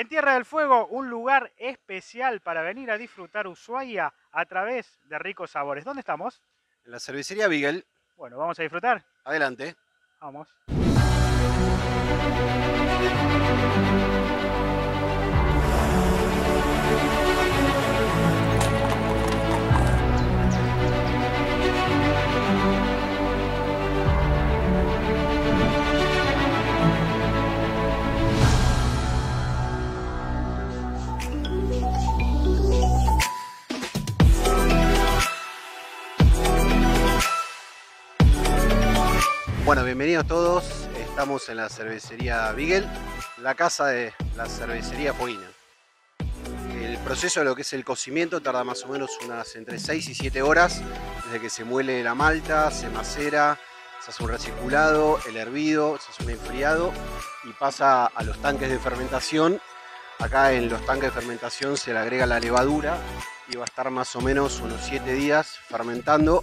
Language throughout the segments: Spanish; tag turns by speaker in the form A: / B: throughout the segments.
A: En Tierra del Fuego, un lugar especial para venir a disfrutar Ushuaia a través de ricos sabores. ¿Dónde estamos?
B: En la cervecería Beagle.
A: Bueno, vamos a disfrutar.
B: Adelante.
A: Vamos.
B: Bueno, bienvenidos todos. Estamos en la cervecería Beagle, la casa de la cervecería Foguina. El proceso de lo que es el cocimiento tarda más o menos unas entre 6 y 7 horas, desde que se muele la malta, se macera, se hace un recirculado, el hervido, se hace un enfriado y pasa a los tanques de fermentación. Acá en los tanques de fermentación se le agrega la levadura y va a estar más o menos unos 7 días fermentando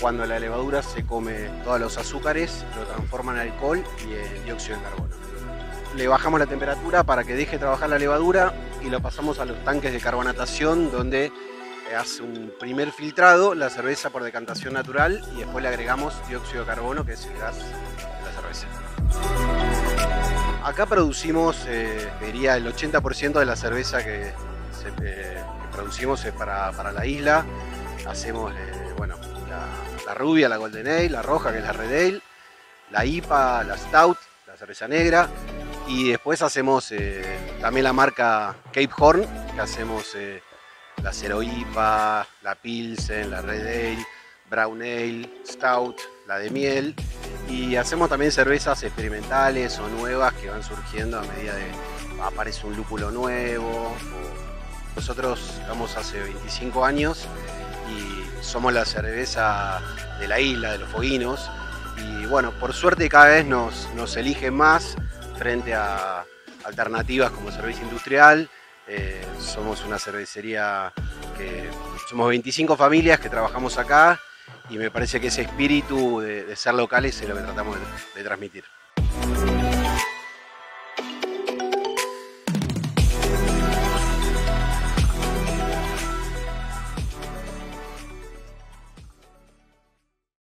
B: cuando la levadura se come todos los azúcares, lo transforma en alcohol y en dióxido de carbono. Le bajamos la temperatura para que deje trabajar la levadura y lo pasamos a los tanques de carbonatación donde hace un primer filtrado, la cerveza por decantación natural y después le agregamos dióxido de carbono que es el gas de la cerveza. Acá producimos, eh, diría, el 80% de la cerveza que, eh, producimos es para, para, la isla. Hacemos, eh, bueno, la, rubia, la Golden Ale, la roja que es la Red Ale, la IPA, la Stout, la cerveza negra y después hacemos eh, también la marca Cape Horn, que hacemos eh, la Cero IPA, la Pilsen, la Red Ale, Brown Ale, Stout, la de miel y hacemos también cervezas experimentales o nuevas que van surgiendo a medida de aparece un lúpulo nuevo. Nosotros estamos hace 25 años y somos la cerveza de la isla, de los foguinos. Y bueno, por suerte cada vez nos, nos eligen más frente a alternativas como cerveza industrial. Eh, somos una cervecería que somos 25 familias que trabajamos acá y me parece que ese espíritu de, ser locales es lo que tratamos de transmitir.